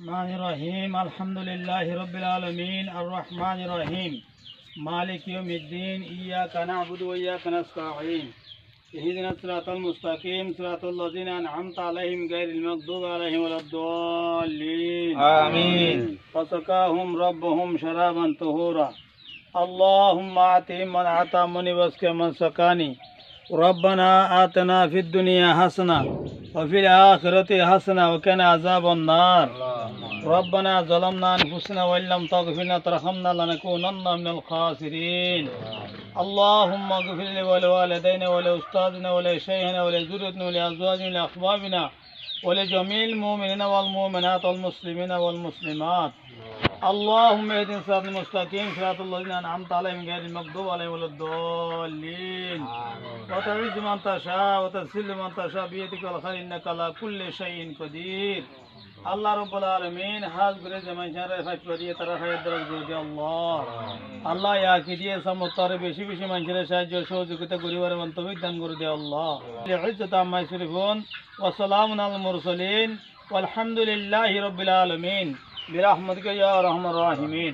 الرحمن الرحيم. الحمد لله رب العالمين. الرحمن الرحيم. مالك يوم الدين. إياك نعبد وإياك نستعين. اهدنا الصراط المستقيم. صراط الذين أنعمت عليهم غير المغضوب عليهم ولا الضالين. آمين. فسقاهم ربهم شرابا طهورا. اللهم آتهم من أعطى من واسك من سقاني. ربنا آتنا في الدنيا حسنة وفي الآخرة حسنة وقنا عذاب النار. ربنا ظلمنا أنفسنا وإن لم تغفر لنا وترحمنا لنكونن من الخاسرين. اللهم اغفر لي ولوالدينا ولأستاذنا ولشيخنا ولذريتنا ولأزواجنا ولأحبابنا ولجميع المؤمنين والمؤمنات والمسلمين والمسلمات. اللهم اهدنا الصراط المستقيم. صراط الذين أنعمت عليهم غير المغضوب عليهم ولا الضالين. وتعز من تشاء وتذل من تشاء بيدك الخير إنك على كل شيء قدير আল্লাহ রব্বুল আলমিন হাজ করে যেমন যারা ফাইট করিয়ে তারা ফাইট দ্বারা করে আল্লাহ আল্লাহ ইয়াকি দিয়ে সমস্তরে বেশি বেশি মানুষের সাহায্য সহযোগিতা করিবার মন্তব্য দান করে দে আল্লাহ ইজ্জত আম্মাই শরীফুন ওয়া সালামুন আল মুরসালিন ওয়ালহামদুলিল্লাহি রাব্বিল আলামিন বিরহমাতিকা ইয়া আরহামার রাহিমিন